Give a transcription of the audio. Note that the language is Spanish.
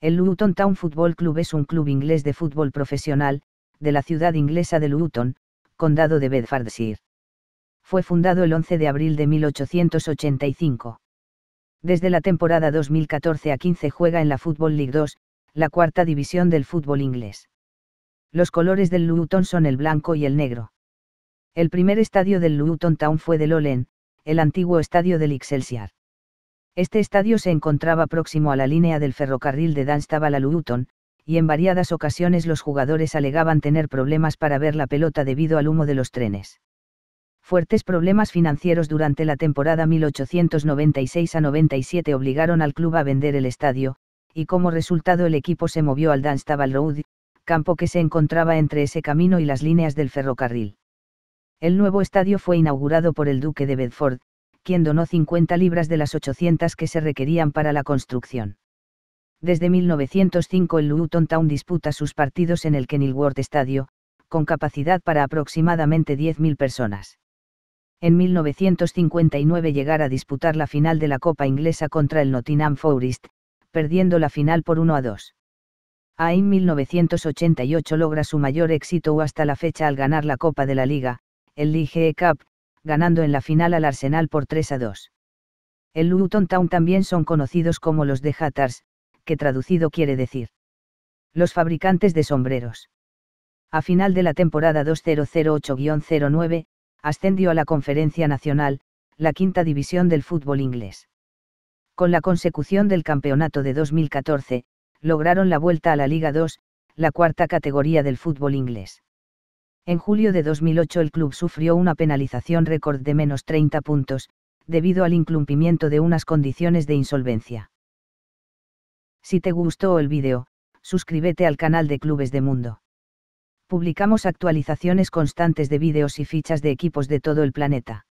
El Luton Town Football Club es un club inglés de fútbol profesional, de la ciudad inglesa de Luton, condado de Bedfordshire. Fue fundado el 11 de abril de 1885. Desde la temporada 2014 a 15 juega en la Football League 2, la cuarta división del fútbol inglés. Los colores del Luton son el blanco y el negro. El primer estadio del Luton Town fue del Olen, el antiguo estadio del Excelsior. Este estadio se encontraba próximo a la línea del ferrocarril de Dunstable a Luton, y en variadas ocasiones los jugadores alegaban tener problemas para ver la pelota debido al humo de los trenes. Fuertes problemas financieros durante la temporada 1896 a 97 obligaron al club a vender el estadio, y como resultado el equipo se movió al Dunstable Road, campo que se encontraba entre ese camino y las líneas del ferrocarril. El nuevo estadio fue inaugurado por el duque de Bedford, quien donó 50 libras de las 800 que se requerían para la construcción. Desde 1905 el Luton Town disputa sus partidos en el Kenilworth Stadio, con capacidad para aproximadamente 10.000 personas. En 1959 llegar a disputar la final de la Copa Inglesa contra el Nottingham Forest, perdiendo la final por 1 a 2. A en 1988 logra su mayor éxito hasta la fecha al ganar la Copa de la Liga, el League Cup, ganando en la final al Arsenal por 3 a 2. El Luton Town también son conocidos como los de Hatters, que traducido quiere decir los fabricantes de sombreros. A final de la temporada 2008-09, ascendió a la Conferencia Nacional, la quinta división del fútbol inglés. Con la consecución del campeonato de 2014, lograron la vuelta a la Liga 2, la cuarta categoría del fútbol inglés. En julio de 2008 el club sufrió una penalización récord de menos 30 puntos, debido al incumplimiento de unas condiciones de insolvencia. Si te gustó el vídeo, suscríbete al canal de Clubes de Mundo. Publicamos actualizaciones constantes de vídeos y fichas de equipos de todo el planeta.